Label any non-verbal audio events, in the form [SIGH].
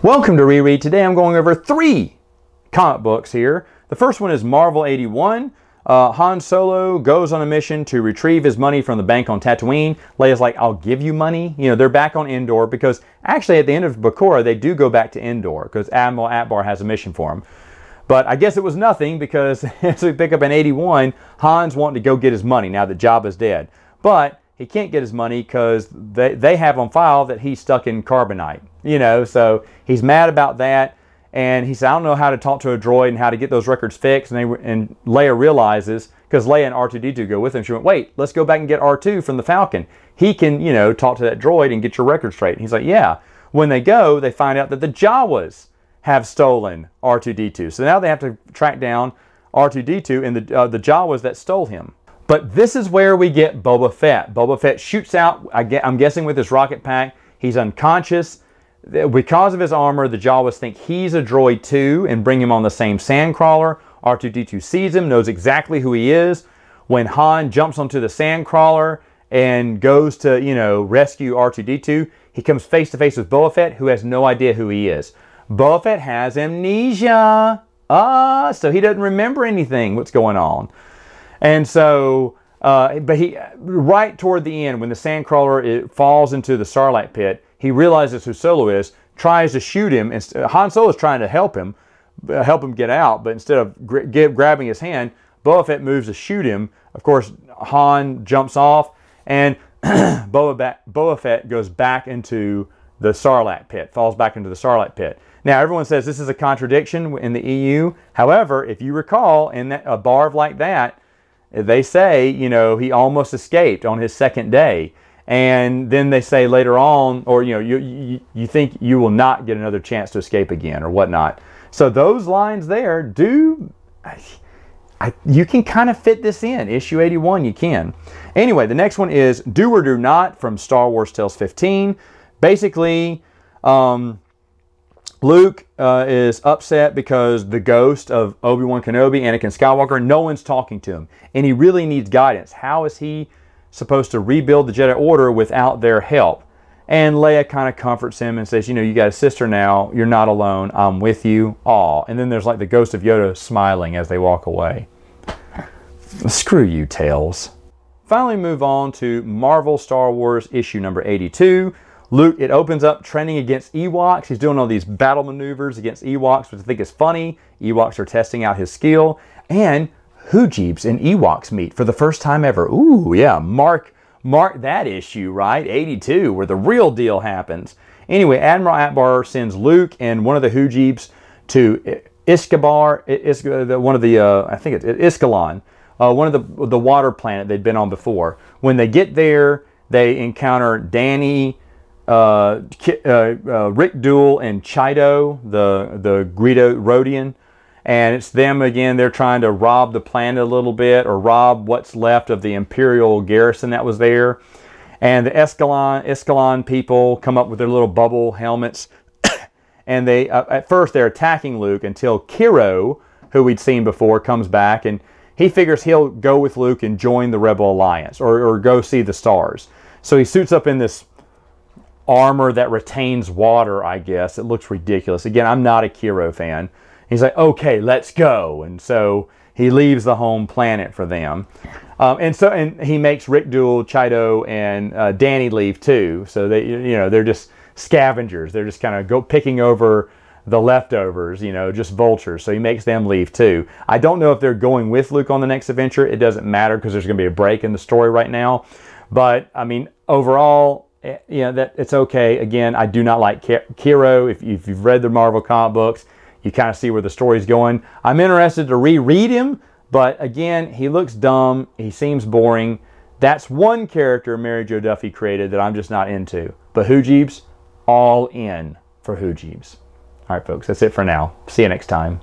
Welcome to Reread. Today I'm going over three comic books here. The first one is Marvel 81. Uh, Han Solo goes on a mission to retrieve his money from the bank on Tatooine. Leia's like, I'll give you money. You know, they're back on Endor because actually at the end of Bakura, they do go back to Endor because Admiral Ackbar has a mission for him. But I guess it was nothing because [LAUGHS] as we pick up in 81, Han's wanting to go get his money now that Jabba's dead. But he can't get his money because they, they have on file that he's stuck in carbonite. You know, so he's mad about that. And he said, I don't know how to talk to a droid and how to get those records fixed. And, they, and Leia realizes, because Leia and R2D2 go with him, she went, wait, let's go back and get R2 from the Falcon. He can, you know, talk to that droid and get your record straight. And he's like, yeah. When they go, they find out that the Jawas have stolen R2D2. So now they have to track down R2D2 and the, uh, the Jawas that stole him. But this is where we get Boba Fett. Boba Fett shoots out, I'm guessing with his rocket pack. He's unconscious. Because of his armor, the Jawas think he's a droid too and bring him on the same sandcrawler. R2D2 sees him, knows exactly who he is. When Han jumps onto the sandcrawler and goes to, you know, rescue R2D2, he comes face to face with Boba Fett, who has no idea who he is. Boba Fett has amnesia. Ah, so he doesn't remember anything, what's going on. And so, uh, but he, right toward the end, when the sandcrawler it falls into the Sarlacc pit, he realizes who Solo is, tries to shoot him. And Han Solo is trying to help him, uh, help him get out, but instead of grabbing his hand, Boba Fett moves to shoot him. Of course, Han jumps off, and [CLEARS THROAT] Boba, Boba Fett goes back into the Sarlacc pit, falls back into the Sarlacc pit. Now, everyone says this is a contradiction in the EU. However, if you recall, in that, a barb like that, they say, you know, he almost escaped on his second day. And then they say later on, or, you know, you, you, you think you will not get another chance to escape again or whatnot. So those lines there do, I, you can kind of fit this in. Issue 81, you can. Anyway, the next one is Do or Do Not from Star Wars Tales 15. Basically, um, Luke uh, is upset because the ghost of Obi-Wan Kenobi, Anakin Skywalker, no one's talking to him. And he really needs guidance. How is he supposed to rebuild the Jedi Order without their help? And Leia kind of comforts him and says, you know, you got a sister now. You're not alone. I'm with you. Aw. And then there's like the ghost of Yoda smiling as they walk away. Screw you, Tales. Finally move on to Marvel Star Wars issue number 82. Luke, it opens up training against Ewoks. He's doing all these battle maneuvers against Ewoks, which I think is funny. Ewoks are testing out his skill. And Hoojibs and Ewoks meet for the first time ever. Ooh, yeah, mark, mark that issue, right? 82, where the real deal happens. Anyway, Admiral Ackbar sends Luke and one of the Hoojibs to Iskabar, Is, one of the, uh, I think it's Iskalon, uh, one of the, the water planet they'd been on before. When they get there, they encounter Dani, uh, uh, uh, Rik Duel and Chihdo, the, the Greedo Rodian. And it's them again, they're trying to rob the planet a little bit or rob what's left of the Imperial garrison that was there. And the Iskalon, Iskalon people come up with their little bubble helmets. [COUGHS] and they, uh, at first, they're attacking Luke until Kiro, who we'd seen before, comes back and he figures he'll go with Luke and join the Rebel Alliance or, or go see the stars. So he suits up in this armor that retains water, I guess. It looks ridiculous. Again, I'm not a Kiro fan. He's like, okay, let's go. And so he leaves the home planet for them. Um, and so, and he makes Rik Duel, Chihdo, and uh, Dani leave too. So they, you know, they're just scavengers. They're just kind of go picking over the leftovers, you know, just vultures. So he makes them leave too. I don't know if they're going with Luke on the next adventure. It doesn't matter because there's going to be a break in the story right now. But I mean, overall, Eh, you know that it's okay. Again, I do not like Kiro. If, if you've read the Marvel comic books, you kind of see where the story's going. I'm interested to reread him, but again, he looks dumb. He seems boring. That's one character Mary Jo Duffy created that I'm just not into. But Hoojibs, all in for Hoojibs. All right, folks, that's it for now. See you next time.